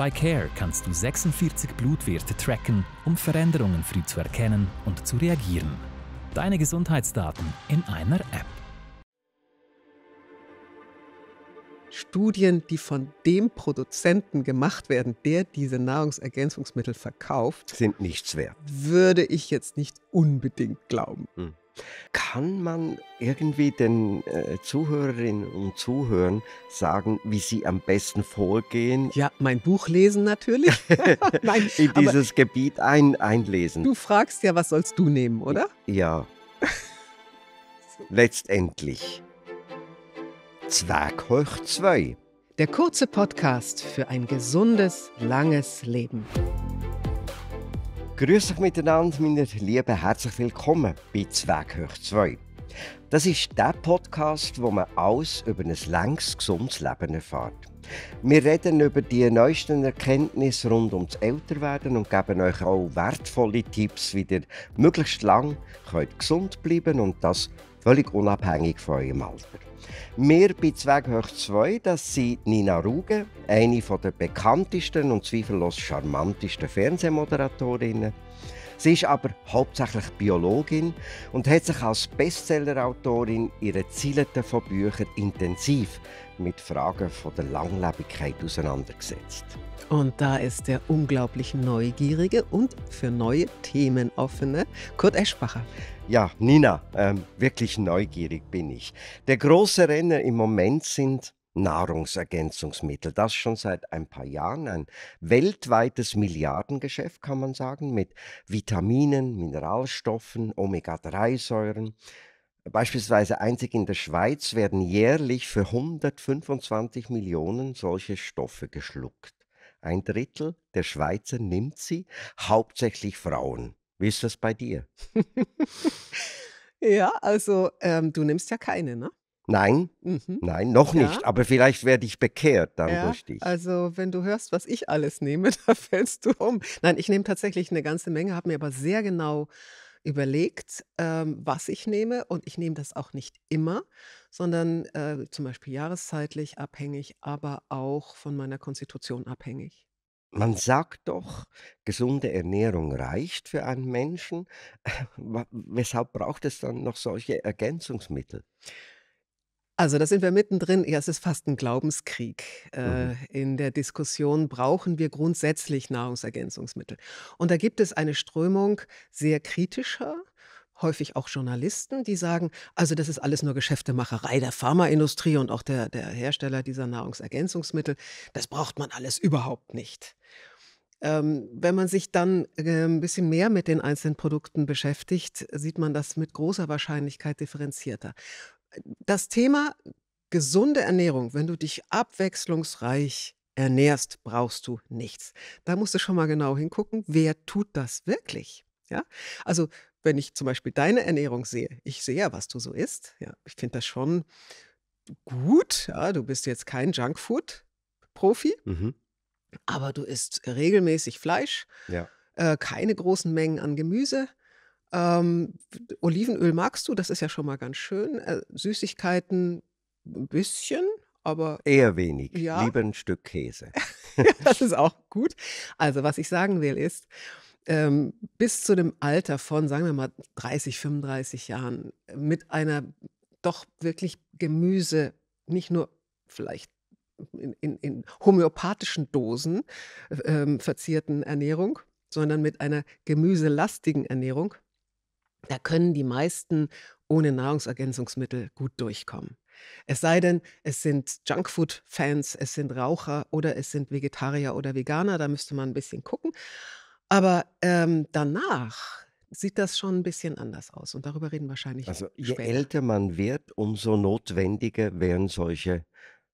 Bei Care kannst du 46 Blutwerte tracken, um Veränderungen früh zu erkennen und zu reagieren. Deine Gesundheitsdaten in einer App. Studien, die von dem Produzenten gemacht werden, der diese Nahrungsergänzungsmittel verkauft, sind nichts wert. Würde ich jetzt nicht unbedingt glauben. Hm. Kann man irgendwie den äh, Zuhörerinnen und Zuhörern sagen, wie sie am besten vorgehen? Ja, mein Buch lesen natürlich. Nein, In dieses Gebiet ein, einlesen. Du fragst ja, was sollst du nehmen, oder? Ja. Letztendlich. Zwerg hoch 2. Der kurze Podcast für ein gesundes, langes Leben. Grüß euch miteinander, meine Lieben, herzlich willkommen bei hoch 2. Das ist der Podcast, wo man alles über ein langes, gesundes Leben erfährt. Wir reden über die neuesten Erkenntnisse rund ums Älterwerden und geben euch auch wertvolle Tipps, wie ihr möglichst lang könnt gesund bleiben und das völlig unabhängig von eurem Alter. Wir bei Zweig hoch 2, das sind Nina Ruge, eine der bekanntesten und zweifellos charmantesten Fernsehmoderatorinnen. Sie ist aber hauptsächlich Biologin und hat sich als Bestsellerautorin ihre Zieleten von Büchern intensiv mit Fragen von der Langlebigkeit auseinandergesetzt. Und da ist der unglaublich neugierige und für neue Themen offene Kurt Eschbacher. Ja, Nina, ähm, wirklich neugierig bin ich. Der große Renner im Moment sind Nahrungsergänzungsmittel. Das schon seit ein paar Jahren ein weltweites Milliardengeschäft, kann man sagen, mit Vitaminen, Mineralstoffen, Omega-3-Säuren. Beispielsweise einzig in der Schweiz werden jährlich für 125 Millionen solche Stoffe geschluckt. Ein Drittel der Schweizer nimmt sie, hauptsächlich Frauen. Wie ist das bei dir? ja, also ähm, du nimmst ja keine, ne? Nein, mhm. nein, noch ja. nicht. Aber vielleicht werde ich bekehrt dann ja, durch dich. Also, wenn du hörst, was ich alles nehme, da fällst du um. Nein, ich nehme tatsächlich eine ganze Menge, habe mir aber sehr genau überlegt, ähm, was ich nehme. Und ich nehme das auch nicht immer, sondern äh, zum Beispiel jahreszeitlich abhängig, aber auch von meiner Konstitution abhängig. Man sagt doch, gesunde Ernährung reicht für einen Menschen. Weshalb braucht es dann noch solche Ergänzungsmittel? Also da sind wir mittendrin. Ja, es ist fast ein Glaubenskrieg. Äh, mhm. in der Diskussion brauchen wir grundsätzlich Nahrungsergänzungsmittel. Und da gibt es eine Strömung sehr kritischer häufig auch Journalisten, die sagen, also das ist alles nur Geschäftemacherei der Pharmaindustrie und auch der, der Hersteller dieser Nahrungsergänzungsmittel. Das braucht man alles überhaupt nicht. Ähm, wenn man sich dann äh, ein bisschen mehr mit den einzelnen Produkten beschäftigt, sieht man das mit großer Wahrscheinlichkeit differenzierter. Das Thema gesunde Ernährung, wenn du dich abwechslungsreich ernährst, brauchst du nichts. Da musst du schon mal genau hingucken, wer tut das wirklich. Ja? Also wenn ich zum Beispiel deine Ernährung sehe, ich sehe ja, was du so isst. Ja, ich finde das schon gut. Ja, du bist jetzt kein Junkfood-Profi, mhm. aber du isst regelmäßig Fleisch, ja. äh, keine großen Mengen an Gemüse. Ähm, Olivenöl magst du, das ist ja schon mal ganz schön. Äh, Süßigkeiten ein bisschen, aber. Eher wenig. Ja. Lieber ein Stück Käse. das ist auch gut. Also, was ich sagen will, ist, ähm, bis zu dem Alter von, sagen wir mal, 30, 35 Jahren mit einer doch wirklich Gemüse, nicht nur vielleicht in, in, in homöopathischen Dosen ähm, verzierten Ernährung, sondern mit einer gemüselastigen Ernährung, da können die meisten ohne Nahrungsergänzungsmittel gut durchkommen. Es sei denn, es sind Junkfood-Fans, es sind Raucher oder es sind Vegetarier oder Veganer, da müsste man ein bisschen gucken. Aber, ähm, danach sieht das schon ein bisschen anders aus und darüber reden wahrscheinlich Also, je später. älter man wird, umso notwendiger wären solche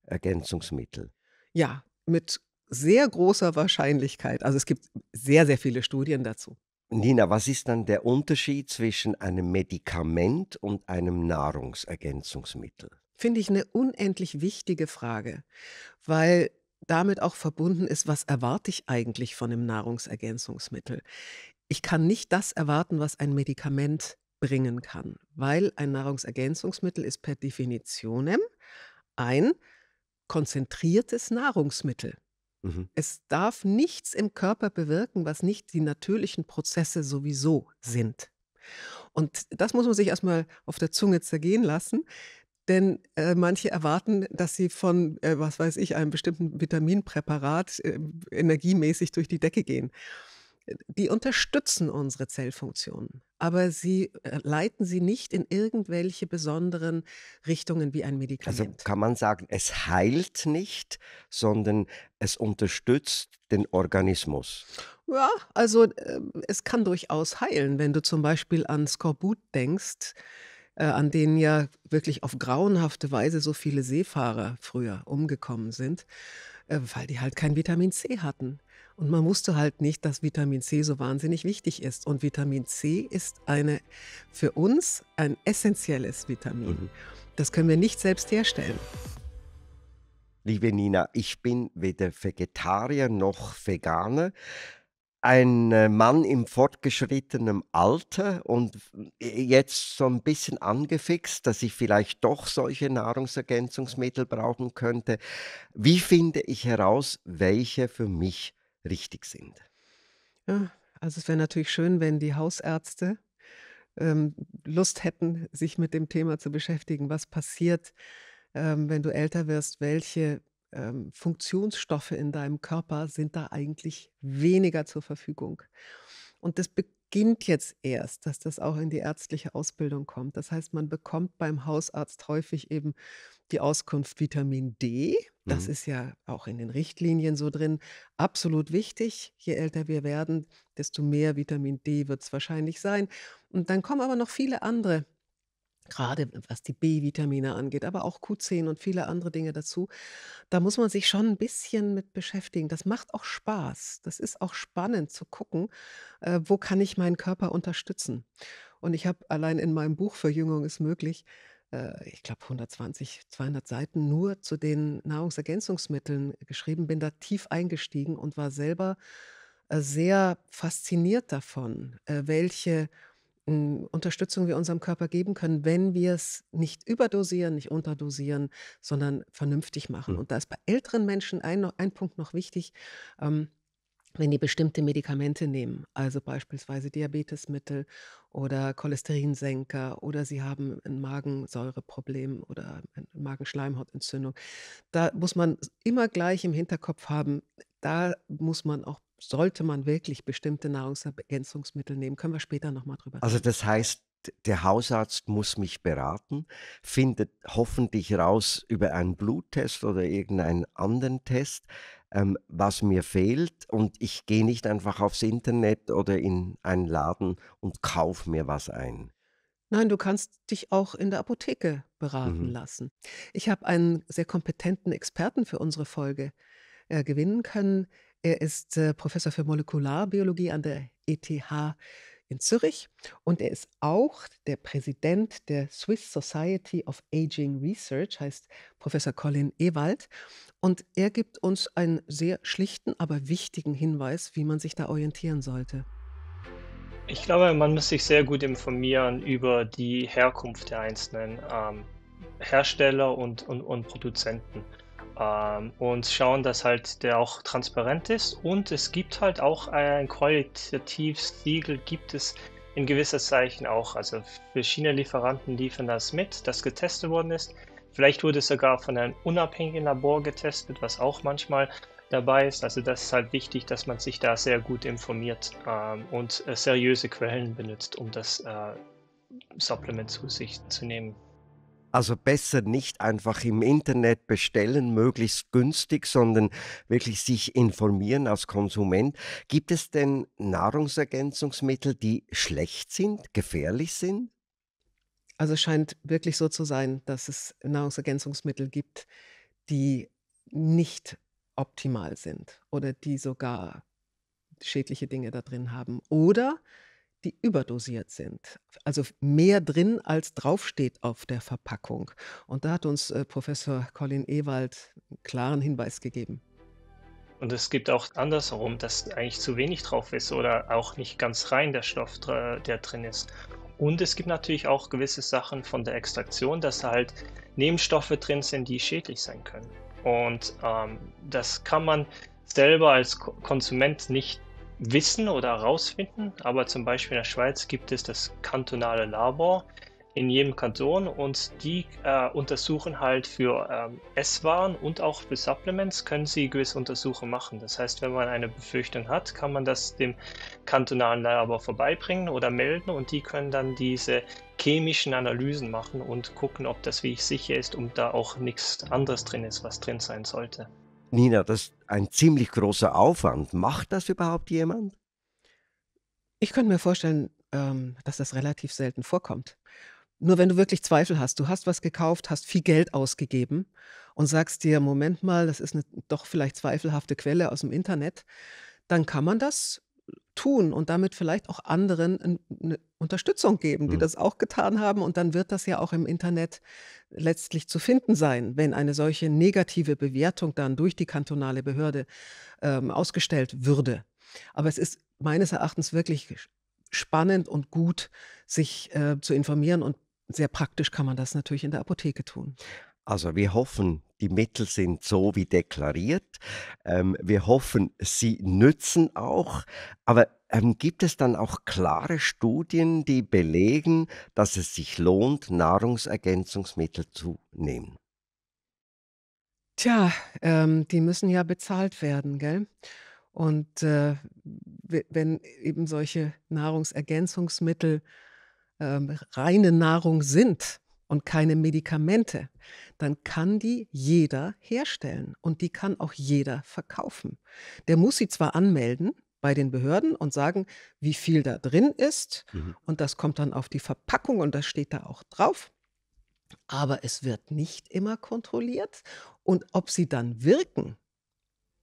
Ergänzungsmittel. Ja, mit sehr großer Wahrscheinlichkeit. Also, es gibt sehr, sehr viele Studien dazu. Nina, was ist dann der Unterschied zwischen einem Medikament und einem Nahrungsergänzungsmittel? Finde ich eine unendlich wichtige Frage, weil damit auch verbunden ist, was erwarte ich eigentlich von einem Nahrungsergänzungsmittel? Ich kann nicht das erwarten, was ein Medikament bringen kann, weil ein Nahrungsergänzungsmittel ist per Definition ein konzentriertes Nahrungsmittel. Mhm. Es darf nichts im Körper bewirken, was nicht die natürlichen Prozesse sowieso sind. Und das muss man sich erstmal auf der Zunge zergehen lassen, denn äh, manche erwarten, dass sie von, äh, was weiß ich, einem bestimmten Vitaminpräparat äh, energiemäßig durch die Decke gehen. Die unterstützen unsere Zellfunktionen, aber sie äh, leiten sie nicht in irgendwelche besonderen Richtungen wie ein Medikament. Also kann man sagen, es heilt nicht, sondern es unterstützt den Organismus. Ja, also äh, es kann durchaus heilen, wenn du zum Beispiel an Skorbut denkst äh, an denen ja wirklich auf grauenhafte Weise so viele Seefahrer früher umgekommen sind, äh, weil die halt kein Vitamin C hatten. Und man wusste halt nicht, dass Vitamin C so wahnsinnig wichtig ist. Und Vitamin C ist eine für uns ein essentielles Vitamin. Mhm. Das können wir nicht selbst herstellen. Liebe Nina, ich bin weder Vegetarier noch Veganer ein äh, Mann im fortgeschrittenen Alter und jetzt so ein bisschen angefixt, dass ich vielleicht doch solche Nahrungsergänzungsmittel brauchen könnte. Wie finde ich heraus, welche für mich richtig sind? Ja, also es wäre natürlich schön, wenn die Hausärzte ähm, Lust hätten, sich mit dem Thema zu beschäftigen. Was passiert, ähm, wenn du älter wirst? Welche ähm, Funktionsstoffe in deinem Körper sind da eigentlich weniger zur Verfügung. Und das beginnt jetzt erst, dass das auch in die ärztliche Ausbildung kommt. Das heißt, man bekommt beim Hausarzt häufig eben die Auskunft Vitamin D. Das Mhm. ist ja auch in den Richtlinien so drin. Absolut wichtig. Je älter wir werden, desto mehr Vitamin D wird es wahrscheinlich sein. Und dann kommen aber noch viele andere Gerade was die B-Vitamine angeht, aber auch Q10 und viele andere Dinge dazu. Da muss man sich schon ein bisschen mit beschäftigen. Das macht auch Spaß. Das ist auch spannend zu gucken, äh, wo kann ich meinen Körper unterstützen. Und ich habe allein in meinem Buch Verjüngung ist möglich, äh, ich glaube 120, 200 Seiten nur zu den Nahrungsergänzungsmitteln geschrieben, bin da tief eingestiegen und war selber äh, sehr fasziniert davon, äh, welche Unterstützung wir unserem Körper geben können, wenn wir es nicht überdosieren, nicht unterdosieren, sondern vernünftig machen. Mhm. Und da ist bei älteren Menschen ein, ein Punkt noch wichtig. Ähm, wenn die bestimmte Medikamente nehmen, also beispielsweise Diabetesmittel oder Cholesterinsenker oder sie haben ein Magensäureproblem oder eine Magenschleimhautentzündung, da muss man immer gleich im Hinterkopf haben, da muss man auch sollte man wirklich bestimmte Nahrungsergänzungsmittel nehmen? Können wir später nochmal drüber Also das heißt, der Hausarzt muss mich beraten, findet hoffentlich raus über einen Bluttest oder irgendeinen anderen Test, ähm, was mir fehlt und ich gehe nicht einfach aufs Internet oder in einen Laden und kaufe mir was ein. Nein, du kannst dich auch in der Apotheke beraten Mhm. lassen. Ich habe einen sehr kompetenten Experten für unsere Folge äh, gewinnen können. Er ist äh, Professor für Molekularbiologie an der ETH in Zürich und er ist auch der Präsident der Swiss Society of Aging Research, heißt Professor Colin Ewald. Und er gibt uns einen sehr schlichten, aber wichtigen Hinweis, wie man sich da orientieren sollte. Ich glaube, man muss sich sehr gut informieren über die Herkunft der einzelnen ähm, Hersteller und, und, und Produzenten ähm, und schauen, dass halt der auch transparent ist und es gibt halt auch ein Qualitativsiegel, gibt es in gewisser Zeichen auch. Also verschiedene Lieferanten liefern das mit, das getestet worden ist. Vielleicht wurde es sogar von einem unabhängigen Labor getestet, was auch manchmal dabei ist. Also das ist halt wichtig, dass man sich da sehr gut informiert ähm, und äh, seriöse Quellen benutzt, um das äh, Supplement zu sich zu nehmen. Also besser nicht einfach im Internet bestellen, möglichst günstig, sondern wirklich sich informieren als Konsument. Gibt es denn Nahrungsergänzungsmittel, die schlecht sind, gefährlich sind? Also es scheint wirklich so zu sein, dass es Nahrungsergänzungsmittel gibt, die nicht optimal sind oder die sogar schädliche Dinge da drin haben. Oder die überdosiert sind. Also mehr drin, als draufsteht auf der Verpackung. Und da hat uns äh, Professor Colin Ewald einen klaren Hinweis gegeben. Und es gibt auch andersherum, dass eigentlich zu wenig drauf ist oder auch nicht ganz rein der Stoff, der drin ist. Und es gibt natürlich auch gewisse Sachen von der Extraktion, dass halt Nebenstoffe drin sind, die schädlich sein können. Und ähm, das kann man selber als Konsument nicht wissen oder herausfinden, aber zum Beispiel in der Schweiz gibt es das kantonale Labor in jedem Kanton und die äh, untersuchen halt für ähm, Esswaren und auch für Supplements können sie gewisse Untersuchungen machen. Das heißt, wenn man eine Befürchtung hat, kann man das dem kantonalen Labor vorbeibringen oder melden und die können dann diese chemischen Analysen machen und gucken, ob das wirklich sicher ist und da auch nichts anderes drin ist, was drin sein sollte. Nina, das ist ein ziemlich großer Aufwand. Macht das überhaupt jemand? Ich könnte mir vorstellen, ähm, dass das relativ selten vorkommt. Nur wenn du wirklich Zweifel hast, du hast was gekauft, hast viel Geld ausgegeben und sagst dir, Moment mal, das ist eine doch vielleicht zweifelhafte Quelle aus dem Internet, dann kann man das tun und damit vielleicht auch anderen eine Unterstützung geben, die Mhm. das auch getan haben. Und dann wird das ja auch im Internet letztlich zu finden sein, wenn eine solche negative Bewertung dann durch die kantonale Behörde ähm, ausgestellt würde. Aber es ist meines Erachtens wirklich spannend und gut, sich äh, zu informieren und sehr praktisch kann man das natürlich in der Apotheke tun. Also wir hoffen, die Mittel sind so wie deklariert. Ähm, wir hoffen, sie nützen auch. Aber ähm, gibt es dann auch klare Studien, die belegen, dass es sich lohnt, Nahrungsergänzungsmittel zu nehmen? Tja, ähm, die müssen ja bezahlt werden, gell? Und äh, wenn eben solche Nahrungsergänzungsmittel ähm, reine Nahrung sind und keine Medikamente, dann kann die jeder herstellen und die kann auch jeder verkaufen. Der muss sie zwar anmelden bei den Behörden und sagen, wie viel da drin ist Mhm. und das kommt dann auf die Verpackung und das steht da auch drauf, aber es wird nicht immer kontrolliert und ob sie dann wirken,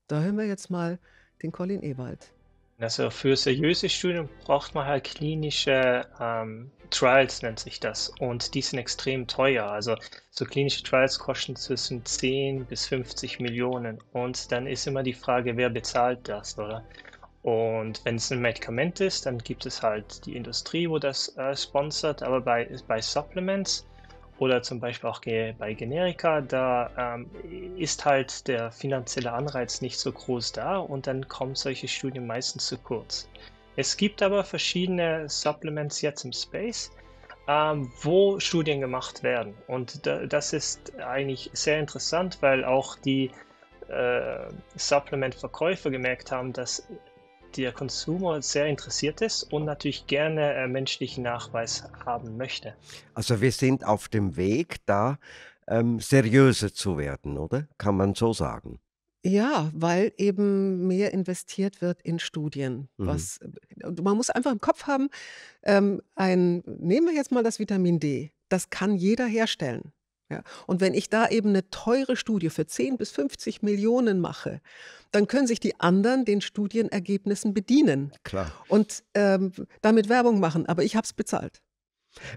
da hören wir jetzt mal den Colin Ewald. Also für seriöse Studien braucht man halt klinische ähm, Trials, nennt sich das. Und die sind extrem teuer. Also so klinische Trials kosten zwischen 10 bis 50 Millionen. Und dann ist immer die Frage, wer bezahlt das, oder? Und wenn es ein Medikament ist, dann gibt es halt die Industrie, wo das äh, sponsert. Aber bei, bei Supplements oder zum Beispiel auch bei Generika, da ähm, ist halt der finanzielle Anreiz nicht so groß da und dann kommen solche Studien meistens zu kurz. Es gibt aber verschiedene Supplements jetzt im Space, ähm, wo Studien gemacht werden. Und da, das ist eigentlich sehr interessant, weil auch die äh, Supplement-Verkäufer gemerkt haben, dass der Konsumer sehr interessiert ist und natürlich gerne äh, menschlichen Nachweis haben möchte. Also wir sind auf dem Weg, da ähm, seriöser zu werden, oder? Kann man so sagen? Ja, weil eben mehr investiert wird in Studien. Mhm. Was, man muss einfach im Kopf haben, ähm, ein, nehmen wir jetzt mal das Vitamin D, das kann jeder herstellen. Ja, und wenn ich da eben eine teure Studie für 10 bis 50 Millionen mache, dann können sich die anderen den Studienergebnissen bedienen Klar. und ähm, damit Werbung machen. Aber ich habe es bezahlt.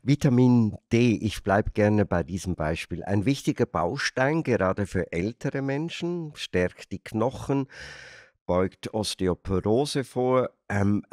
Vitamin D, ich bleibe gerne bei diesem Beispiel. Ein wichtiger Baustein, gerade für ältere Menschen, stärkt die Knochen, beugt Osteoporose vor. Ähm,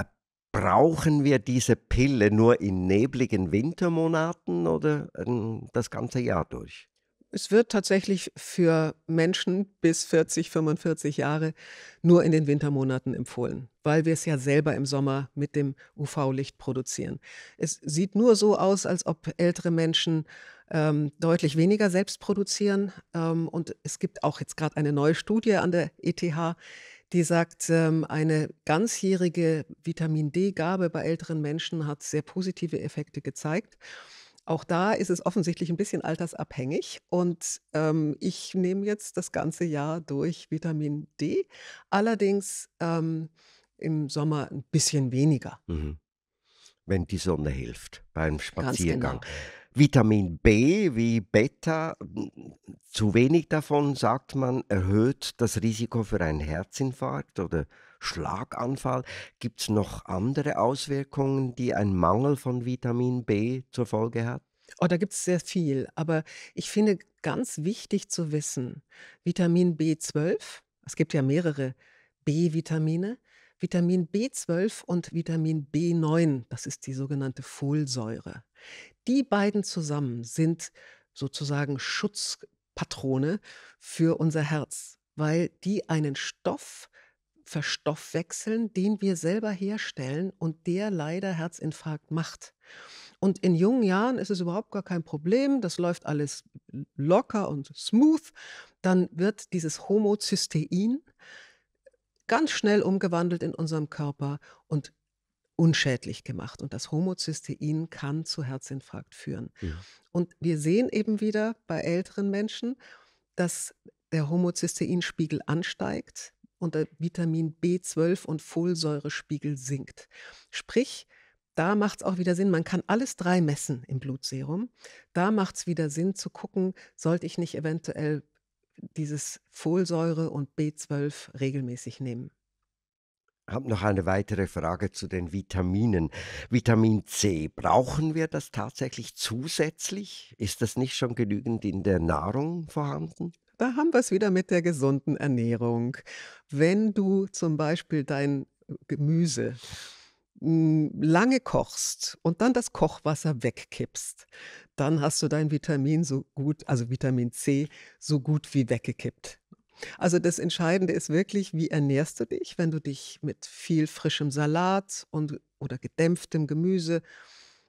Brauchen wir diese Pille nur in nebligen Wintermonaten oder ähm, das ganze Jahr durch? Es wird tatsächlich für Menschen bis 40, 45 Jahre nur in den Wintermonaten empfohlen, weil wir es ja selber im Sommer mit dem UV-Licht produzieren. Es sieht nur so aus, als ob ältere Menschen ähm, deutlich weniger selbst produzieren. Ähm, und es gibt auch jetzt gerade eine neue Studie an der ETH, die sagt, ähm, eine ganzjährige Vitamin D-Gabe bei älteren Menschen hat sehr positive Effekte gezeigt. Auch da ist es offensichtlich ein bisschen altersabhängig und ähm, ich nehme jetzt das ganze Jahr durch Vitamin D, allerdings ähm, im Sommer ein bisschen weniger. Mhm. Wenn die Sonne hilft beim Ganz Spaziergang. genau. Vitamin B wie Beta, zu wenig davon, sagt man, erhöht das Risiko für einen Herzinfarkt oder Schlaganfall. Gibt es noch andere Auswirkungen, die ein Mangel von Vitamin B zur Folge hat? Oh, da gibt es sehr viel, aber ich finde ganz wichtig zu wissen, Vitamin B12, es gibt ja mehrere B-Vitamine, Vitamin B12 und Vitamin B9, das ist die sogenannte Folsäure. Die beiden zusammen sind sozusagen Schutzpatrone für unser Herz, weil die einen Stoff verstoffwechseln, den wir selber herstellen und der leider Herzinfarkt macht. Und in jungen Jahren ist es überhaupt gar kein Problem, das läuft alles locker und smooth. Dann wird dieses Homozystein ganz schnell umgewandelt in unserem Körper und unschädlich gemacht. Und das Homozystein kann zu Herzinfarkt führen. Ja. Und wir sehen eben wieder bei älteren Menschen, dass der Homozysteinspiegel ansteigt und der Vitamin B12 und Folsäurespiegel sinkt. Sprich, da macht es auch wieder Sinn, man kann alles drei messen im Blutserum. Da macht es wieder Sinn zu gucken, sollte ich nicht eventuell dieses Folsäure und B12 regelmäßig nehmen. Habe noch eine weitere Frage zu den Vitaminen. Vitamin C, brauchen wir das tatsächlich zusätzlich? Ist das nicht schon genügend in der Nahrung vorhanden? Da haben wir es wieder mit der gesunden Ernährung. Wenn du zum Beispiel dein Gemüse hm, lange kochst und dann das Kochwasser wegkippst, dann hast du dein Vitamin so gut, also Vitamin C, so gut wie weggekippt. Also das Entscheidende ist wirklich, wie ernährst du dich, wenn du dich mit viel frischem Salat und oder gedämpftem Gemüse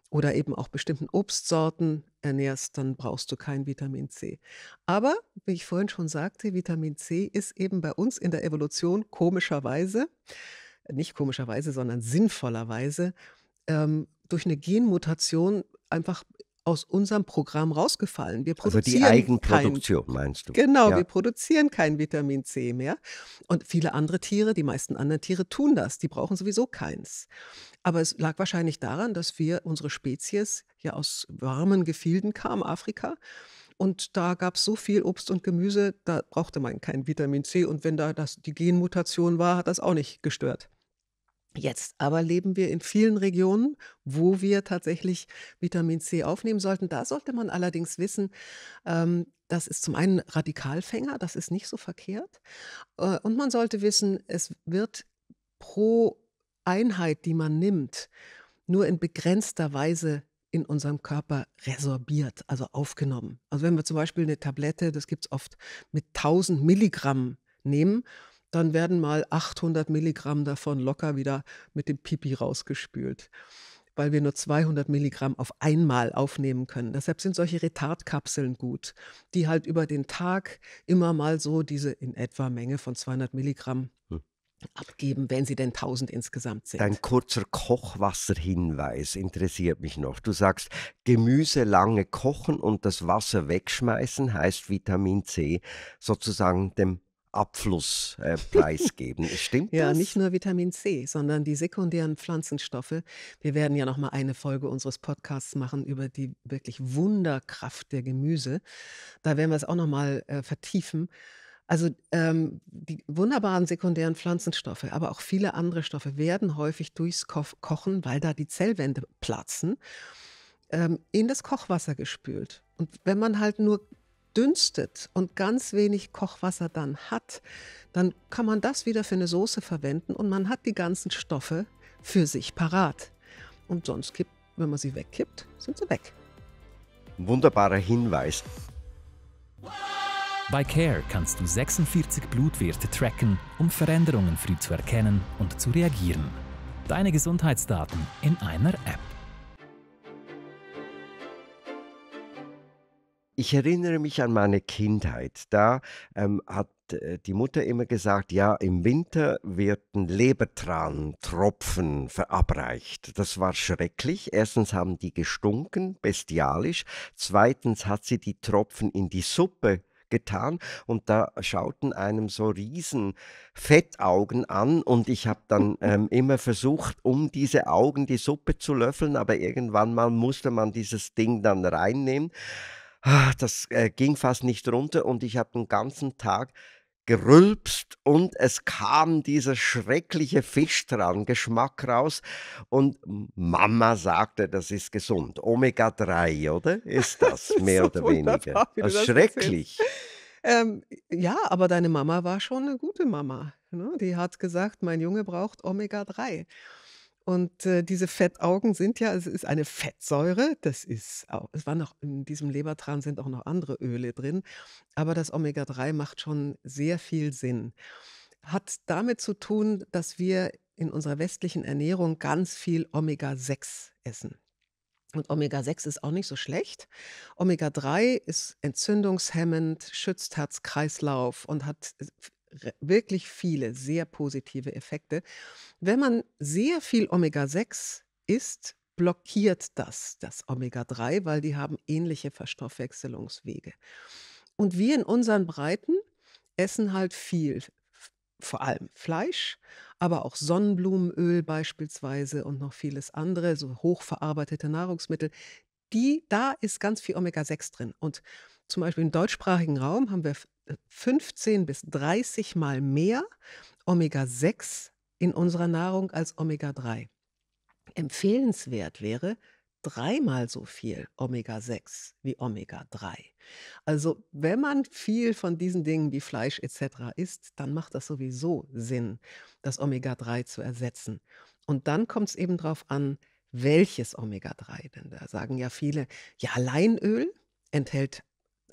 oder eben auch bestimmten Obstsorten ernährst, dann brauchst du kein Vitamin C. Aber, wie ich vorhin schon sagte, Vitamin C ist eben bei uns in der Evolution komischerweise, nicht komischerweise, sondern sinnvollerweise, ähm, durch eine Genmutation einfach aus unserem Programm rausgefallen. Wir Also die produzieren kein Eigenproduktion, meinst du? Genau, Ja. wir produzieren kein Vitamin C mehr. Und viele andere Tiere, die meisten anderen Tiere tun das. Die brauchen sowieso keins. Aber es lag wahrscheinlich daran, dass wir, unsere Spezies, ja aus warmen Gefilden kam, Afrika. Und da gab es so viel Obst und Gemüse, da brauchte man kein Vitamin C. Und wenn da das, die Genmutation war, hat das auch nicht gestört. Jetzt aber leben wir in vielen Regionen, wo wir tatsächlich Vitamin C aufnehmen sollten. Da sollte man allerdings wissen, ähm, das ist zum einen Radikalfänger, das ist nicht so verkehrt. Äh, und man sollte wissen, es wird pro Einheit, die man nimmt, nur in begrenzter Weise in unserem Körper resorbiert, also aufgenommen. Also wenn wir zum Beispiel eine Tablette, das gibt es oft, mit 1000 Milligramm nehmen, dann werden mal 800 Milligramm davon locker wieder mit dem Pipi rausgespült, weil wir nur 200 Milligramm auf einmal aufnehmen können. Deshalb sind solche Retardkapseln gut, die halt über den Tag immer mal so diese in etwa Menge von 200 Milligramm Hm. abgeben, wenn sie denn 1000 insgesamt sind. Dein kurzer Kochwasserhinweis interessiert mich noch. Du sagst, Gemüse lange kochen und das Wasser wegschmeißen heißt Vitamin C sozusagen dem Abfluss äh, preisgeben. Stimmt Ja, das? nicht nur Vitamin C, sondern die sekundären Pflanzenstoffe. Wir werden ja noch mal eine Folge unseres Podcasts machen über die wirklich Wunderkraft der Gemüse. Da werden wir es auch noch mal äh, vertiefen. Also ähm, die wunderbaren sekundären Pflanzenstoffe, aber auch viele andere Stoffe werden häufig durchs Ko Kochen, weil da die Zellwände platzen, ähm, in das Kochwasser gespült. Und wenn man halt nur dünstet und ganz wenig Kochwasser dann hat, dann kann man das wieder für eine Soße verwenden und man hat die ganzen Stoffe für sich parat. Und sonst kippt, wenn man sie wegkippt, sind sie weg. Wunderbarer Hinweis. Bei Care kannst du 46 Blutwerte tracken, um Veränderungen früh zu erkennen und zu reagieren. Deine Gesundheitsdaten in einer App. Ich erinnere mich an meine Kindheit. Da ähm, hat äh, die Mutter immer gesagt, ja, im Winter werden Lebertrantropfen verabreicht. Das war schrecklich. Erstens haben die gestunken, bestialisch. Zweitens hat sie die Tropfen in die Suppe getan und da schauten einem so riesen Fettaugen an und ich habe dann ähm, immer versucht, um diese Augen die Suppe zu löffeln, aber irgendwann mal musste man dieses Ding dann reinnehmen. Ah, Das äh, ging fast nicht runter und ich habe den ganzen Tag gerülpst und es kam dieser schreckliche Fisch dran, Geschmack raus und Mama sagte, das ist gesund. Omega-3, oder? Ist das mehr So oder weniger? das erzählst. schrecklich. Ähm, ja, aber deine Mama war schon eine gute Mama. Ne? Die hat gesagt, mein Junge braucht Omega-3. Und äh, diese Fettaugen sind ja, es ist eine Fettsäure, das ist auch, es war noch, in diesem Lebertran sind auch noch andere Öle drin, aber das Omega-3 macht schon sehr viel Sinn. hat damit zu tun, dass wir in unserer westlichen Ernährung ganz viel Omega-6 essen. Und Omega-6 ist auch nicht so schlecht. Omega-3 ist entzündungshemmend, schützt Herz-Kreislauf und hat wirklich viele sehr positive Effekte. Wenn man sehr viel Omega-6 isst, blockiert das das Omega-3, weil die haben ähnliche Verstoffwechselungswege. Und wir in unseren Breiten essen halt viel, vor allem Fleisch, aber auch Sonnenblumenöl beispielsweise und noch vieles andere, so hochverarbeitete Nahrungsmittel. Die, da ist ganz viel Omega-6 drin. Und zum Beispiel im deutschsprachigen Raum haben wir 15 äh, bis 30 Mal mehr Omega-6 in unserer Nahrung als Omega-3. Empfehlenswert wäre dreimal so viel Omega-6 wie Omega-3. Also wenn man viel von diesen Dingen wie Fleisch etc. isst, dann macht das sowieso Sinn, das Omega-3 zu ersetzen. Und dann kommt es eben darauf an, welches Omega-3. Denn da sagen ja viele, ja, Leinöl enthält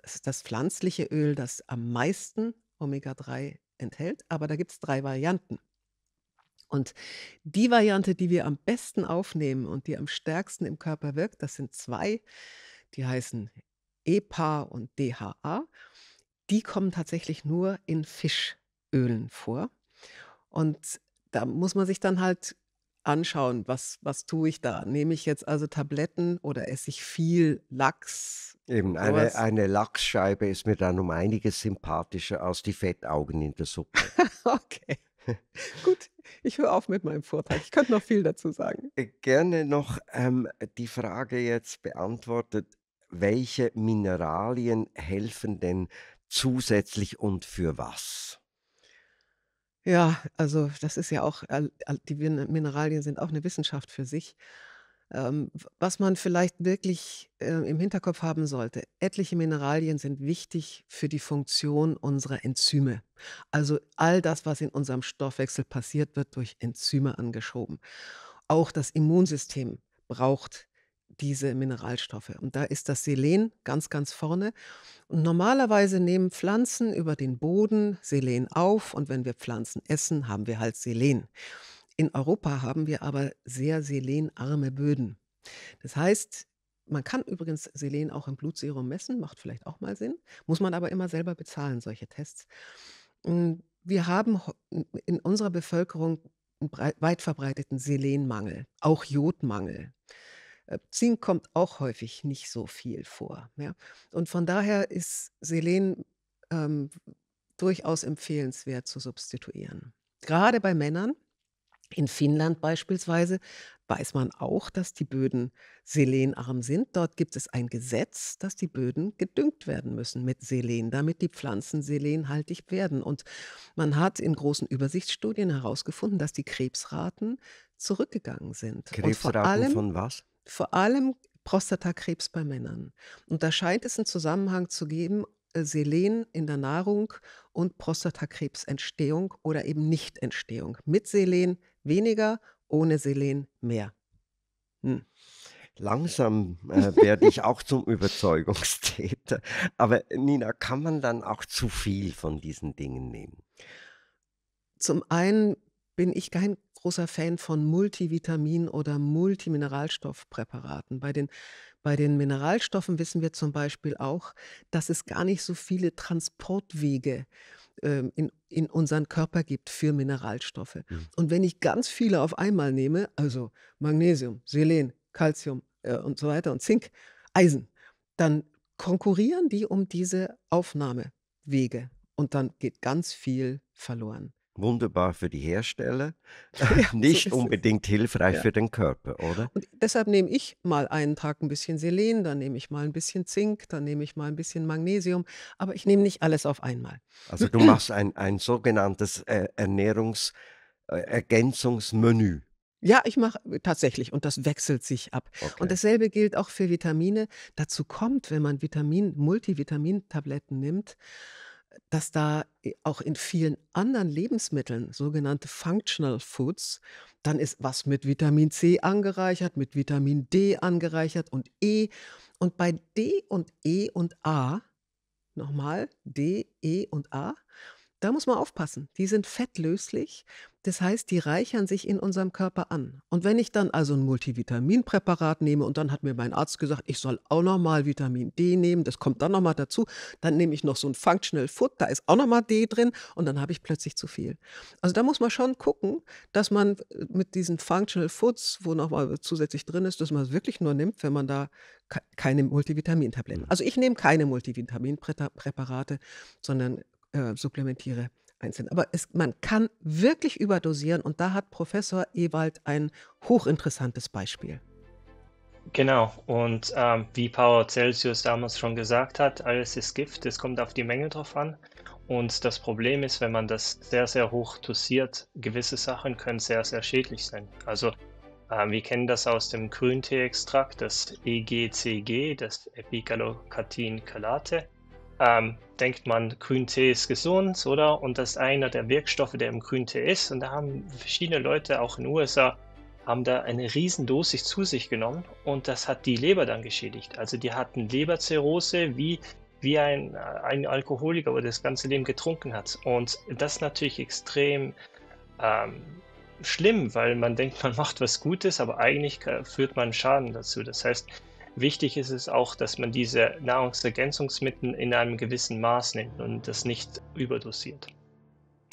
das, ist das pflanzliche Öl, das am meisten Omega-3 enthält, aber da gibt es drei Varianten. Und die Variante, die wir am besten aufnehmen und die am stärksten im Körper wirkt, das sind zwei, die heißen EPA und DHA. Die kommen tatsächlich nur in Fischölen vor. Und da muss man sich dann halt anschauen, was, was tue ich da? Nehme ich jetzt also Tabletten oder esse ich viel Lachs? Eben, eine, eine Lachsscheibe ist mir dann um einiges sympathischer als die Fettaugen in der Suppe. okay. Gut, ich höre auf mit meinem Vortrag. Ich könnte noch viel dazu sagen. Äh, gerne noch ähm, die Frage jetzt beantwortet. Welche Mineralien helfen denn zusätzlich und für was? Ja, also das ist ja auch, die Mineralien sind auch eine Wissenschaft für sich. Ähm, was man vielleicht wirklich äh, im Hinterkopf haben sollte, etliche Mineralien sind wichtig für die Funktion unserer Enzyme. Also all das, was in unserem Stoffwechsel passiert, wird durch Enzyme angeschoben. Auch das Immunsystem braucht diese Mineralstoffe. Und da ist das Selen ganz, ganz vorne. Und normalerweise nehmen Pflanzen über den Boden Selen auf und wenn wir Pflanzen essen, haben wir halt Selen. In Europa haben wir aber sehr selenarme Böden. Das heißt, man kann übrigens Selen auch im Blutserum messen, macht vielleicht auch mal Sinn, muss man aber immer selber bezahlen, solche Tests. Hm, wir haben in unserer Bevölkerung einen weit verbreiteten Selenmangel, auch Jodmangel. Äh, Zink kommt auch häufig nicht so viel vor. Ja? Und von daher ist Selen ähm, durchaus empfehlenswert zu substituieren. Gerade bei Männern, in Finnland beispielsweise weiß man auch, dass die Böden selenarm sind. Dort gibt es ein Gesetz, dass die Böden gedüngt werden müssen mit Selen, damit die Pflanzen selenhaltig werden. Und man hat in großen Übersichtsstudien herausgefunden, dass die Krebsraten zurückgegangen sind. Krebsraten von was? Vor allem Prostatakrebs bei Männern. Und da scheint es einen Zusammenhang zu geben, äh, Selen in der Nahrung und Prostatakrebsentstehung oder eben Nichtentstehung. Mit Selen weniger, ohne Selen mehr. Hm. Langsam äh, werde ich auch zum Überzeugungstäter. Aber Nina, kann man dann auch zu viel von diesen Dingen nehmen? Zum einen bin ich kein großer Fan von Multivitamin- oder Multimineralstoffpräparaten. Bei den, bei den Mineralstoffen wissen wir zum Beispiel auch, dass es gar nicht so viele Transportwege ähm, in, in unseren Körper gibt für Mineralstoffe. Mhm. Und wenn ich ganz viele auf einmal nehme, also Magnesium, Selen, Calcium äh, und so weiter und Zink, Eisen, dann konkurrieren die um diese Aufnahmewege und dann geht ganz viel verloren wunderbar für die Hersteller, ja, nicht so unbedingt hilfreich ja. für den Körper, oder? Und deshalb nehme ich mal einen Tag ein bisschen Selen, dann nehme ich mal ein bisschen Zink, dann nehme ich mal ein bisschen Magnesium, aber ich nehme nicht alles auf einmal. Also du machst ein, ein sogenanntes äh, Ernährungsergänzungsmenü. Äh, ja, ich mache tatsächlich und das wechselt sich ab. Okay. Und dasselbe gilt auch für Vitamine. Dazu kommt, wenn man Vitamin, Multivitamintabletten nimmt, dass da äh, auch in vielen anderen Lebensmitteln, sogenannte Functional Foods, dann ist was mit Vitamin C angereichert, mit Vitamin D angereichert und E. Und bei D und E und A, nochmal, D, E und A, Da muss man aufpassen. Die sind fettlöslich. Das heißt, die reichern sich in unserem Körper an. Und wenn ich dann also ein Multivitaminpräparat nehme und dann hat mir mein Arzt gesagt, ich soll auch noch mal Vitamin D nehmen, das kommt dann noch mal dazu, dann nehme ich noch so ein Functional Food, da ist auch noch mal D drin und dann habe ich plötzlich zu viel. Also da muss man schon gucken, dass man mit diesen Functional Foods, wo noch mal zusätzlich drin ist, dass man es wirklich nur nimmt, wenn man da keine Multivitamintabletten. Mhm. Also ich nehme keine Multivitaminpräparate, sondern äh, supplementiere einzeln. Aber es, man kann wirklich überdosieren und da hat Professor Ewald ein hochinteressantes Beispiel. Genau, und ähm, wie Power Celsius damals schon gesagt hat, alles ist Gift, es kommt auf die Menge drauf an. Und das Problem ist, wenn man das sehr, sehr hoch dosiert, gewisse Sachen können sehr, sehr schädlich sein. Also äh, wir kennen das aus dem Grüntee-Extrakt, das EGCG, das Epigallocathin-Chalate ähm, denkt man, Grüntee ist gesund, oder? Und das ist einer der Wirkstoffe, der im Grüntee ist. Und da haben verschiedene Leute, auch in den USA, haben da eine Riesendosis zu sich genommen und das hat die Leber dann geschädigt. Also die hatten Leberzirrhose wie, wie ein, ein Alkoholiker, der das ganze Leben getrunken hat. Und das ist natürlich extrem ähm, schlimm, weil man denkt, man macht was Gutes, aber eigentlich führt man Schaden dazu. Das heißt, Wichtig ist es auch, dass man diese Nahrungsergänzungsmittel in einem gewissen Maß nimmt und das nicht überdosiert.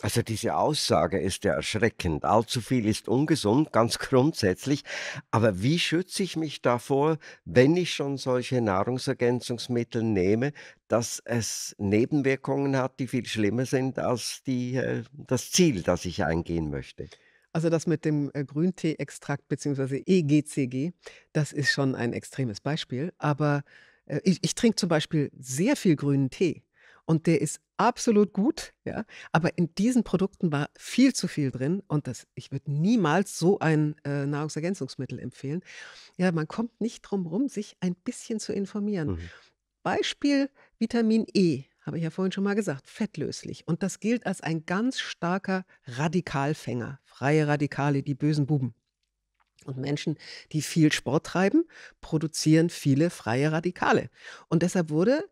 Also diese Aussage ist ja erschreckend. Allzu viel ist ungesund, ganz grundsätzlich. Aber wie schütze ich mich davor, wenn ich schon solche Nahrungsergänzungsmittel nehme, dass es Nebenwirkungen hat, die viel schlimmer sind als die, äh, das Ziel, das ich eingehen möchte? Also das mit dem äh, Grüntee-Extrakt bzw. EGCG, das ist schon ein extremes Beispiel. Aber äh, ich, ich trinke zum Beispiel sehr viel grünen Tee und der ist absolut gut, ja. Aber in diesen Produkten war viel zu viel drin und das, ich würde niemals so ein äh, Nahrungsergänzungsmittel empfehlen. Ja, man kommt nicht drum rum, sich ein bisschen zu informieren. Mhm. Beispiel Vitamin E habe ich ja vorhin schon mal gesagt, fettlöslich. Und das gilt als ein ganz starker Radikalfänger. Freie Radikale, die bösen Buben. Und Menschen, die viel Sport treiben, produzieren viele freie Radikale. Und deshalb wurde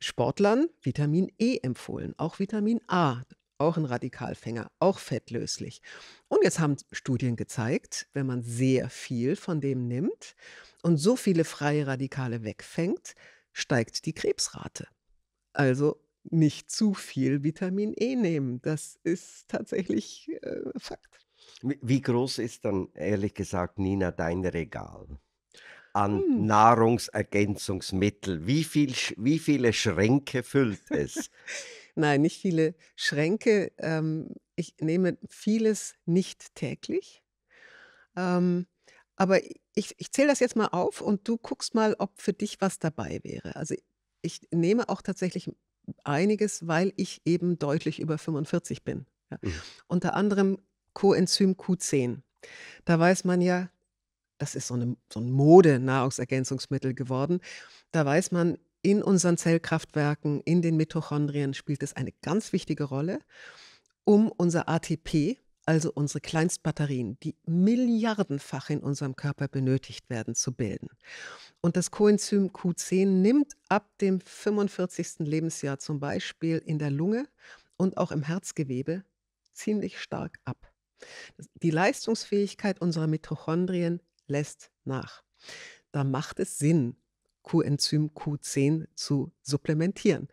Sportlern Vitamin E empfohlen, auch Vitamin A, auch ein Radikalfänger, auch fettlöslich. Und jetzt haben Studien gezeigt, wenn man sehr viel von dem nimmt und so viele freie Radikale wegfängt, steigt die Krebsrate. Also nicht zu viel Vitamin E nehmen. Das ist tatsächlich äh, Fakt. Wie groß ist dann ehrlich gesagt, Nina, dein Regal an hm. Nahrungsergänzungsmittel? Wie, viel, wie viele Schränke füllt es? Nein, nicht viele Schränke. Ähm, ich nehme vieles nicht täglich. Ähm, aber ich, ich zähle das jetzt mal auf und du guckst mal, ob für dich was dabei wäre. Also ich nehme auch tatsächlich einiges, weil ich eben deutlich über 45 bin. Ja. Mhm. Unter anderem Coenzym Q10. Da weiß man ja, das ist so, eine, so ein Mode-Nahrungsergänzungsmittel geworden. Da weiß man, in unseren Zellkraftwerken, in den Mitochondrien spielt es eine ganz wichtige Rolle, um unser ATP, also unsere Kleinstbatterien, die milliardenfach in unserem Körper benötigt werden, zu bilden. Und das Coenzym Q10 nimmt ab dem 45. Lebensjahr zum Beispiel in der Lunge und auch im Herzgewebe ziemlich stark ab. Die Leistungsfähigkeit unserer Mitochondrien lässt nach. Da macht es Sinn, Coenzym Q10 zu supplementieren.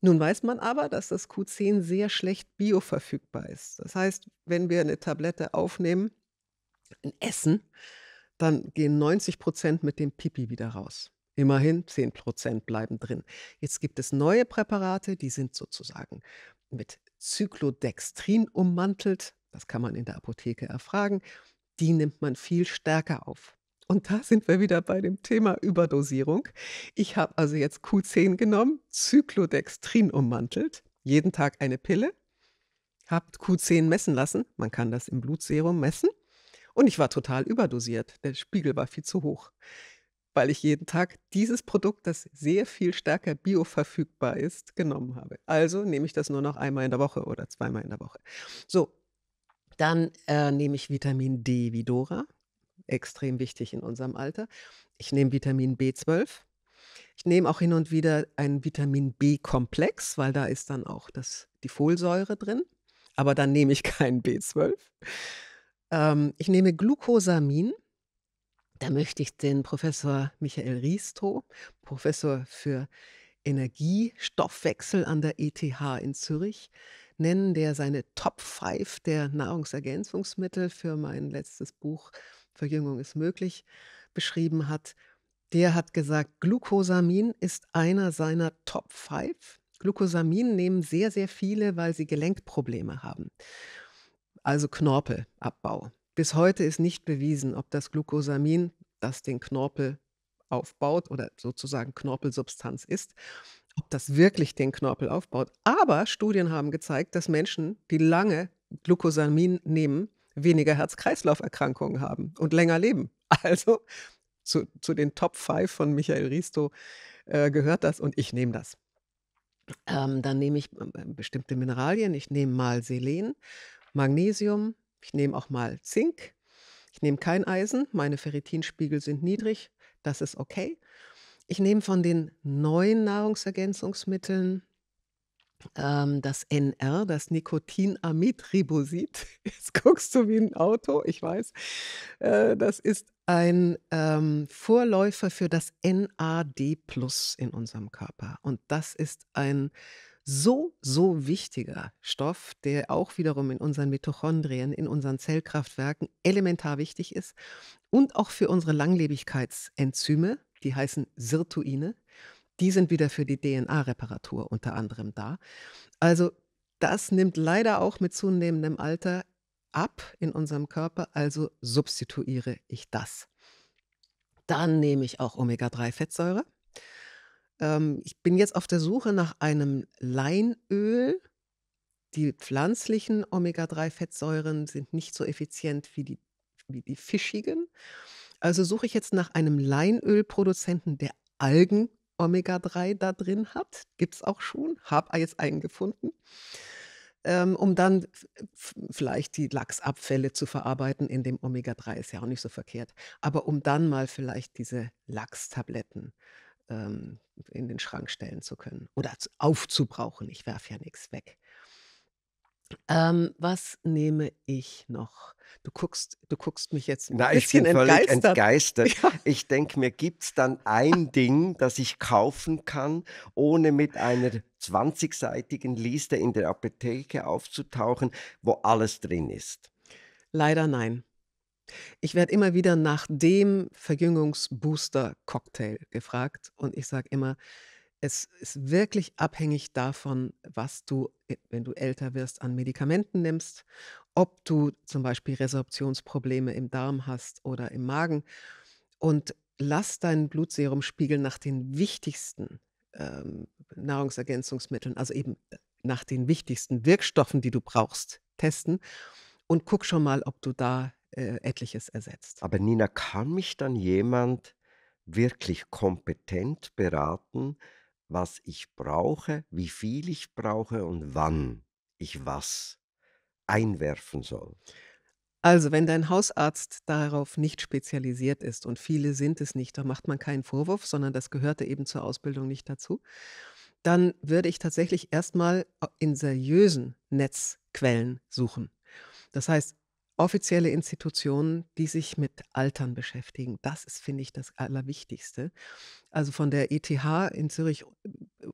Nun weiß man aber, dass das Q10 sehr schlecht bioverfügbar ist. Das heißt, wenn wir eine Tablette aufnehmen, ein Essen, dann gehen 90 Prozent mit dem Pipi wieder raus. Immerhin 10 Prozent bleiben drin. Jetzt gibt es neue Präparate, die sind sozusagen mit Cyclodextrin ummantelt. Das kann man in der Apotheke erfragen. Die nimmt man viel stärker auf. Und da sind wir wieder bei dem Thema Überdosierung. Ich habe also jetzt Q10 genommen, Cyclodextrin ummantelt, jeden Tag eine Pille, habe Q10 messen lassen. Man kann das im Blutserum messen. Und ich war total überdosiert. Der Spiegel war viel zu hoch, weil ich jeden Tag dieses Produkt, das sehr viel stärker bioverfügbar ist, genommen habe. Also nehme ich das nur noch einmal in der Woche oder zweimal in der Woche. So, dann äh, nehme ich Vitamin D wie Dora extrem wichtig in unserem Alter. Ich nehme Vitamin B12. Ich nehme auch hin und wieder einen Vitamin B-Komplex, weil da ist dann auch das, die Folsäure drin. Aber dann nehme ich keinen B12. Ähm, ich nehme Glucosamin. Da möchte ich den Professor Michael Risto, Professor für Energiestoffwechsel an der ETH in Zürich, nennen, der seine Top 5 der Nahrungsergänzungsmittel für mein letztes Buch Verjüngung ist möglich beschrieben hat. Der hat gesagt, Glucosamin ist einer seiner Top 5. Glucosamin nehmen sehr, sehr viele, weil sie Gelenkprobleme haben. Also Knorpelabbau. Bis heute ist nicht bewiesen, ob das Glucosamin, das den Knorpel aufbaut oder sozusagen Knorpelsubstanz ist, ob das wirklich den Knorpel aufbaut. Aber Studien haben gezeigt, dass Menschen, die lange Glucosamin nehmen, weniger Herz-Kreislauf-Erkrankungen haben und länger leben. Also zu, zu den Top 5 von Michael Risto äh, gehört das und ich nehme das. Ähm, dann nehme ich äh, bestimmte Mineralien. Ich nehme mal Selen, Magnesium, ich nehme auch mal Zink. Ich nehme kein Eisen, meine Ferritinspiegel sind niedrig, das ist okay. Ich nehme von den neuen Nahrungsergänzungsmitteln ähm, das NR, das Nikotinamidribosid. Jetzt guckst du wie ein Auto, ich weiß. Äh, das ist ein ähm, Vorläufer für das NAD Plus in unserem Körper. Und das ist ein so, so wichtiger Stoff, der auch wiederum in unseren Mitochondrien, in unseren Zellkraftwerken elementar wichtig ist und auch für unsere Langlebigkeitsenzyme, die heißen Sirtuine. Die sind wieder für die DNA-Reparatur unter anderem da. Also das nimmt leider auch mit zunehmendem Alter ab in unserem Körper, also substituiere ich das. Dann nehme ich auch Omega-3-Fettsäure. Ähm, ich bin jetzt auf der Suche nach einem Leinöl. Die pflanzlichen Omega-3-Fettsäuren sind nicht so effizient wie die, wie die fischigen. Also suche ich jetzt nach einem Leinölproduzenten, der Algen Omega-3 da drin hat. Gibt es auch schon, habe jetzt einen gefunden. Ähm, um dann vielleicht die Lachsabfälle zu verarbeiten in dem Omega-3, ist ja auch nicht so verkehrt. Aber um dann mal vielleicht diese Lachstabletten ähm, in den Schrank stellen zu können oder aufzubrauchen. Ich werfe ja nichts weg. Ähm, was nehme ich noch? Du guckst, du guckst mich jetzt ein ich bisschen bin völlig entgeistert. entgeistert. Ja. Ich denke mir, gibt es dann ein Ding, das ich kaufen kann, ohne mit einer 20-seitigen Liste in der Apotheke aufzutauchen, wo alles drin ist? Leider nein. Ich werde immer wieder nach dem Verjüngungsbooster-Cocktail gefragt und ich sage immer, es ist wirklich abhängig davon, was du, äh, wenn du älter wirst, an Medikamenten nimmst, ob du zum Beispiel Resorptionsprobleme im Darm hast oder im Magen. Und lass deinen Blutserumspiegel nach den wichtigsten ähm, Nahrungsergänzungsmitteln, also eben äh, nach den wichtigsten Wirkstoffen, die du brauchst, testen und guck schon mal, ob du da äh, etliches ersetzt. Aber Nina, kann mich dann jemand wirklich kompetent beraten, was ich brauche, wie viel ich brauche und wann ich was einwerfen soll? Also, wenn dein Hausarzt darauf nicht spezialisiert ist und viele sind es nicht, da macht man keinen Vorwurf, sondern das gehörte eben zur Ausbildung nicht dazu, dann würde ich tatsächlich erstmal in seriösen Netzquellen suchen. Das heißt, offizielle Institutionen, die sich mit Altern beschäftigen. Das ist, finde ich, das Allerwichtigste. Also von der ETH in Zürich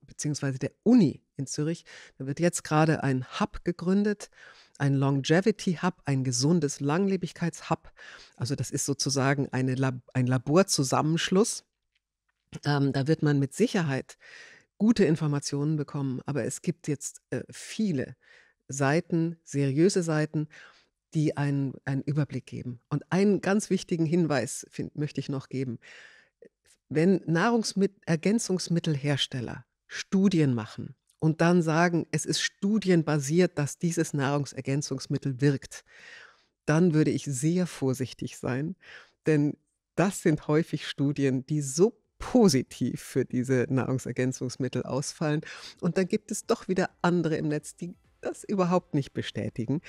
beziehungsweise der Uni in Zürich, da wird jetzt gerade ein Hub gegründet, ein Longevity Hub, ein gesundes Langlebigkeitshub. Also das ist sozusagen eine Lab ein Laborzusammenschluss. Ähm, da wird man mit Sicherheit gute Informationen bekommen, aber es gibt jetzt äh, viele Seiten, seriöse Seiten, die einen, einen Überblick geben. Und einen ganz wichtigen Hinweis find, möchte ich noch geben. Wenn Nahrungsergänzungsmittelhersteller Studien machen und dann sagen, es ist studienbasiert, dass dieses Nahrungsergänzungsmittel wirkt, dann würde ich sehr vorsichtig sein, denn das sind häufig Studien, die so positiv für diese Nahrungsergänzungsmittel ausfallen. Und dann gibt es doch wieder andere im Netz, die das überhaupt nicht bestätigen,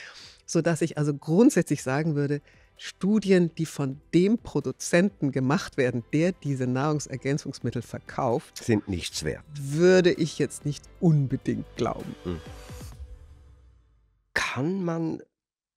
sodass ich also grundsätzlich sagen würde, Studien, die von dem Produzenten gemacht werden, der diese Nahrungsergänzungsmittel verkauft, sind nichts wert. Würde ich jetzt nicht unbedingt glauben. Hm. Kann man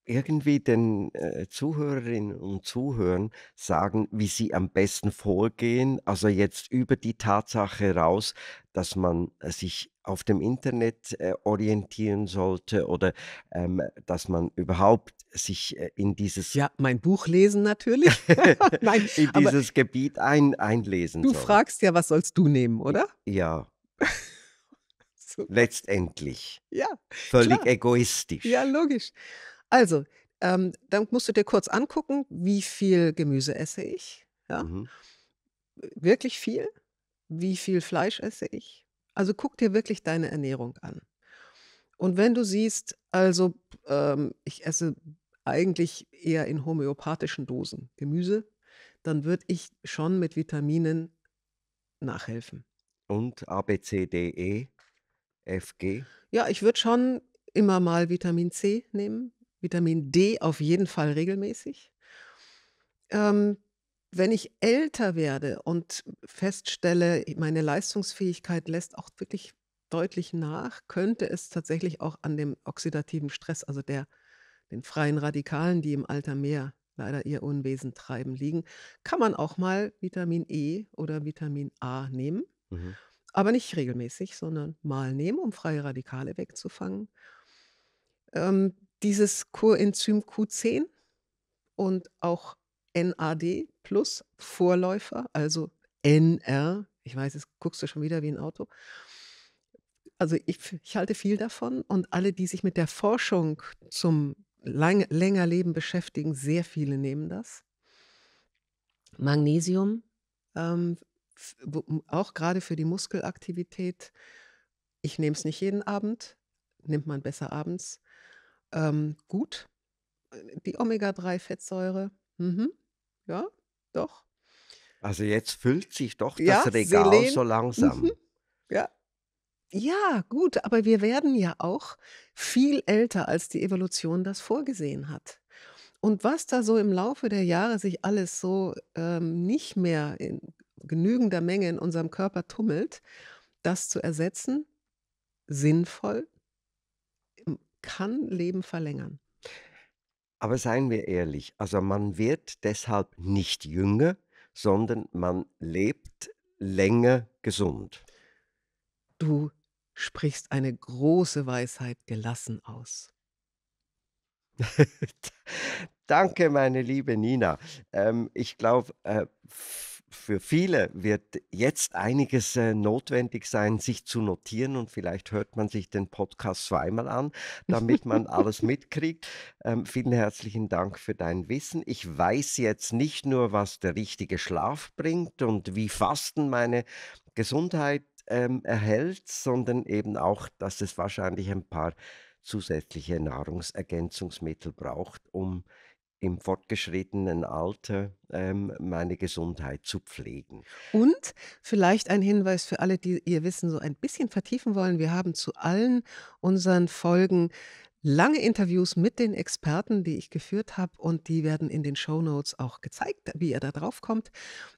irgendwie den äh, Zuhörerinnen und Zuhörern sagen, wie sie am besten vorgehen? Also jetzt über die Tatsache raus, dass man äh, sich auf dem Internet äh, orientieren sollte oder ähm, dass man überhaupt sich äh, in dieses Ja, mein Buch lesen natürlich. Nein, in dieses Gebiet ein, einlesen du soll. fragst ja, was sollst du nehmen, oder? Ja, So. letztendlich. Ja, Völlig Klar. egoistisch. ja, logisch. Also, ähm, dann musst du dir kurz angucken, wie viel Gemüse esse ich. Ja, Mhm. wirklich viel? Wie viel Fleisch esse ich? Also guck dir wirklich deine Ernährung an. Und wenn du siehst, also ähm, ich esse eigentlich eher in homöopathischen Dosen Gemüse, dann würde ich schon mit Vitaminen nachhelfen. Und A, B, C, D, E, F, G. Ja, ich würde schon immer mal Vitamin C nehmen, Vitamin D auf jeden Fall regelmäßig. Ähm, wenn ich älter werde und feststelle, meine Leistungsfähigkeit lässt auch wirklich deutlich nach, könnte es tatsächlich auch an dem oxidativen Stress, also der, den freien Radikalen, die im Alter mehr leider ihr Unwesen treiben, liegen, kann man auch mal Vitamin E oder Vitamin A nehmen. Mhm. Aber nicht regelmäßig, sondern mal nehmen, um freie Radikale wegzufangen. Ähm, dieses Coenzym Q10 und auch NAD plus Vorläufer, also NR. Ich weiß, jetzt guckst du schon wieder wie ein Auto. Also ich, ich halte viel davon und alle, die sich mit der Forschung zum lang, länger Leben beschäftigen, sehr viele nehmen das. Magnesium, ähm, auch gerade für die Muskelaktivität. Ich nehme es nicht jeden Abend, nimmt man besser abends. Ähm, gut, Äh, die Omega-3-Fettsäure, mhm. ja, doch. Also jetzt füllt sich doch das Ja, Regal Selen, so langsam. mhm. ja. Ja, gut, aber wir werden ja auch viel älter, als die Evolution das vorgesehen hat. Und was da so im Laufe der Jahre sich alles so ähm, nicht mehr in genügender Menge in unserem Körper tummelt, das zu ersetzen, sinnvoll, kann Leben verlängern. Aber seien wir ehrlich, also man wird deshalb nicht jünger, sondern man lebt länger gesund. Du sprichst eine große Weisheit gelassen aus. Danke, meine liebe Nina. Ähm, ich glaube, äh, für viele wird jetzt einiges äh, notwendig sein, sich zu notieren und vielleicht hört man sich den Podcast zweimal an, damit man alles mitkriegt. Ähm, vielen herzlichen Dank für dein Wissen. Ich weiß jetzt nicht nur, was der richtige Schlaf bringt und wie Fasten meine Gesundheit ähm, erhält, sondern eben auch, dass es wahrscheinlich ein paar zusätzliche Nahrungsergänzungsmittel braucht, um im fortgeschrittenen Alter ähm, meine Gesundheit zu pflegen. Und vielleicht ein Hinweis für alle, die ihr Wissen so ein bisschen vertiefen wollen. Wir haben zu allen unseren Folgen lange Interviews mit den Experten, die ich geführt habe und die werden in den Shownotes auch gezeigt, wie ihr da drauf kommt.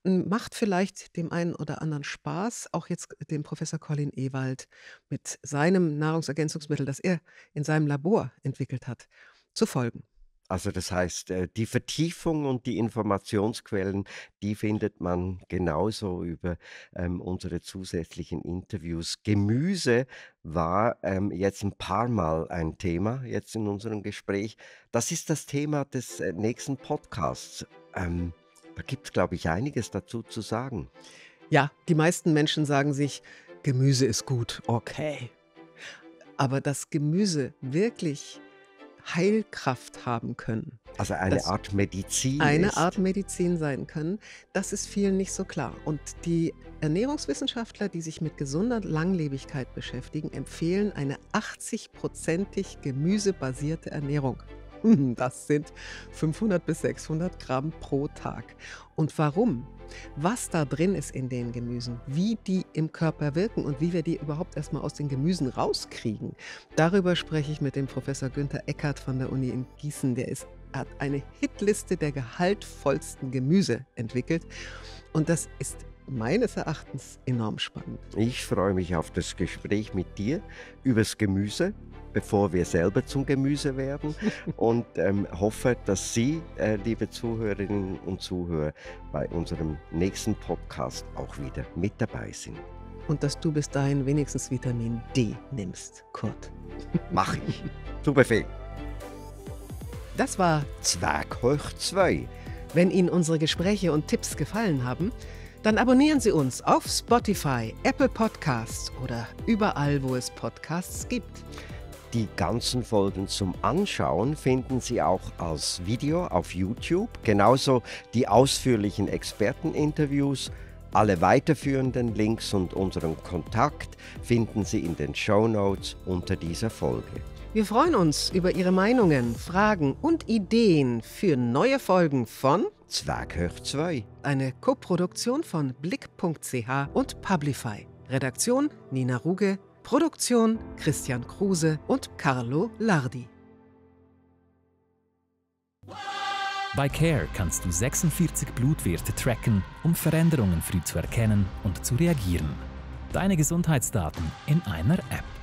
M, Macht vielleicht dem einen oder anderen Spaß, auch jetzt dem Professor Colin Ewald mit seinem Nahrungsergänzungsmittel, das er in seinem Labor entwickelt hat, zu folgen. Also das heißt, äh, die Vertiefung und die Informationsquellen, die findet man genauso über ähm, unsere zusätzlichen Interviews. Gemüse war ähm, jetzt ein paar Mal ein Thema jetzt in unserem Gespräch. Das ist das Thema des äh, nächsten Podcasts. Ähm, da gibt es, glaube ich, einiges dazu zu sagen. Ja, die meisten Menschen sagen sich, Gemüse ist gut, okay. Aber dass Gemüse wirklich Heilkraft haben können, Also eine Das- Art Medizin eine ist. Art Medizin sein können, das ist vielen nicht so klar. Und die Ernährungswissenschaftler, die sich mit gesunder Langlebigkeit beschäftigen, empfehlen eine 80-prozentig gemüsebasierte Ernährung. Das sind 500 bis 600 Gramm pro Tag. Und warum? Was da drin ist in den Gemüsen, wie die im Körper wirken und wie wir die überhaupt erstmal aus den Gemüsen rauskriegen, darüber spreche ich mit dem Professor Günther Eckert von der Uni in Gießen. Der ist hat eine Hitliste der gehaltvollsten Gemüse entwickelt. Und das ist meines Erachtens enorm spannend. Ich freue mich auf das Gespräch mit dir übers Gemüse, bevor wir selber zum Gemüse werden und ähm, hoffe, dass Sie, äh, liebe Zuhörerinnen und Zuhörer, bei unserem nächsten Podcast auch wieder mit dabei sind. Und dass du bis dahin wenigstens Vitamin D nimmst, Kurt. Mach ich. Zu Befehl. Das war Zwerg hoch 2. Wenn Ihnen unsere Gespräche und Tipps gefallen haben, dann abonnieren Sie uns auf Spotify, Apple Podcasts oder überall, wo es Podcasts gibt. Die ganzen Folgen zum Anschauen finden Sie auch als Video auf YouTube, genauso die ausführlichen Experteninterviews. Alle weiterführenden Links und unseren Kontakt finden Sie in den Show Notes unter dieser Folge. Wir freuen uns über Ihre Meinungen, Fragen und Ideen für neue Folgen von Zwerghöch 2. Eine Koproduktion von Blick.ch und Publify. Redaktion Nina Ruge, Produktion Christian Kruse und Carlo Lardi. Bei Care kannst du 46 Blutwerte tracken, um Veränderungen früh zu erkennen und zu reagieren. Deine Gesundheitsdaten in einer App.